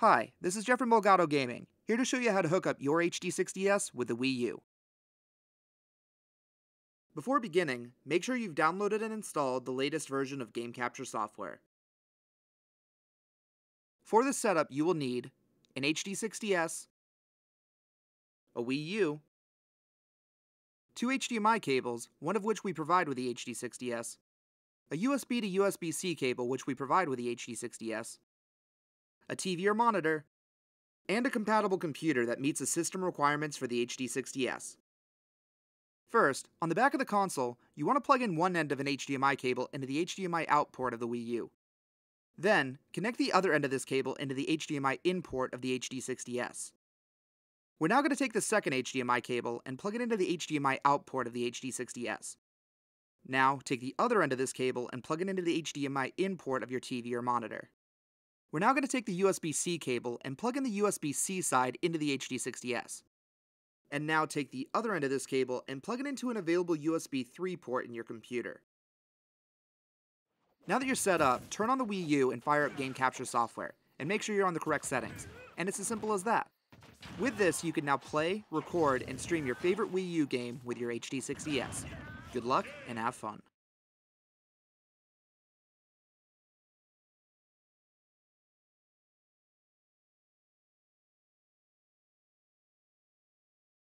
Hi, this is Jeffrey from Elgato Gaming, here to show you how to hook up your HD60S with the Wii U. Before beginning, make sure you've downloaded and installed the latest version of Game Capture software. For this setup, you will need an HD60S, a Wii U, two HDMI cables, one of which we provide with the HD60S, a USB to USB-C cable which we provide with the HD60S, a TV or monitor, and a compatible computer that meets the system requirements for the HD60S. First, on the back of the console, you want to plug in one end of an HDMI cable into the HDMI out port of the Wii U. Then, connect the other end of this cable into the HDMI in port of the HD60S. We're now going to take the second HDMI cable and plug it into the HDMI out port of the HD60S. Now, take the other end of this cable and plug it into the HDMI in port of your TV or monitor. We're now going to take the USB-C cable and plug in the USB-C side into the HD60S. And now take the other end of this cable and plug it into an available USB 3 port in your computer. Now that you're set up, turn on the Wii U and fire up Game Capture software, and make sure you're on the correct settings. And it's as simple as that. With this, you can now play, record, and stream your favorite Wii U game with your HD60S. Good luck and have fun.